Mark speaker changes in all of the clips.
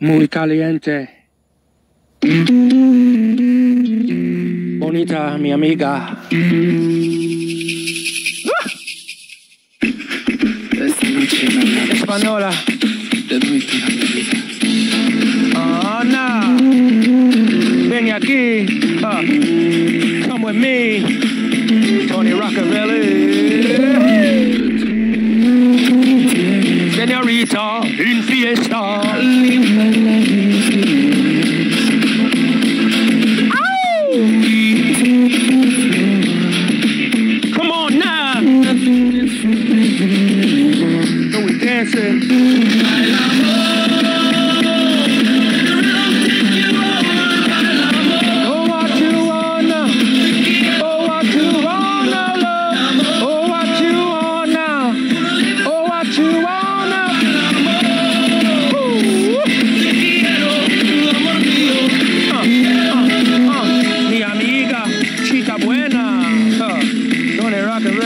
Speaker 1: Muy caliente. Bonita, mi amiga. Española. Ana. Ven aquí. Ah. Come with me. Tony Rockavelli. Senorita in fiesta.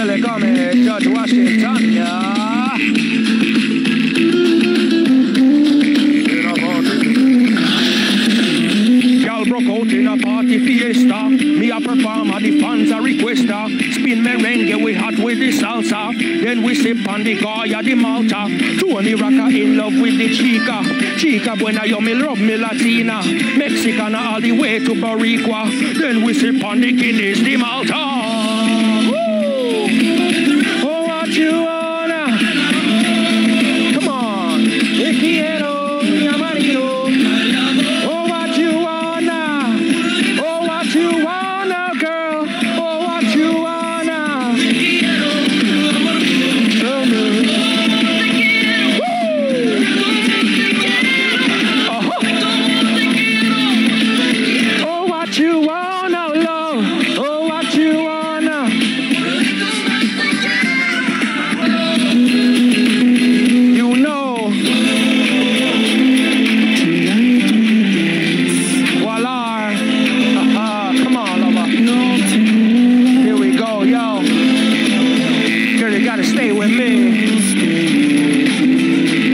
Speaker 1: Really come Judge Washington, yeah. Out in a party fiesta. Me a perform and the fans a requester. Spin merengue, we hot with the salsa. Then we sip on the Goya, the Malta. Tony Rocker in love with the chica. Chica buena, yo me love me Latina. Mexicana all the way to Boricua. Then we sip on the Guinness, the Malta. Stay with me.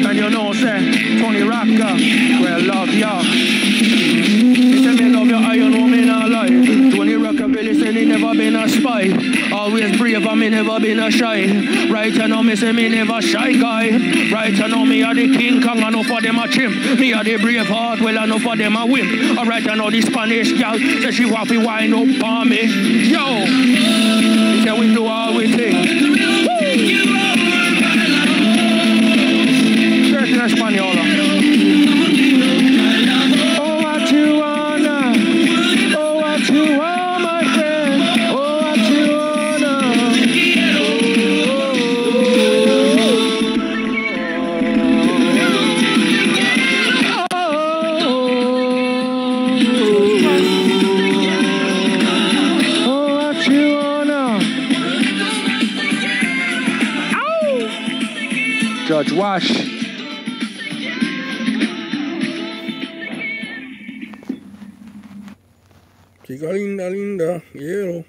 Speaker 1: And you know, say, Tony Rocker, well, love y'all. He said me love you, I you know me not lie. Tony Rockabilly said he never been a spy. Always brave and me never been a shy. Right you know me say me never shy guy. Right you know me are the King Kong, enough for them a chimp. Me are the brave heart, well enough for them a wimp. Alright I know the Spanish girl say she want to wind up on me. Judge Wash.
Speaker 2: Chica linda, linda, quiero.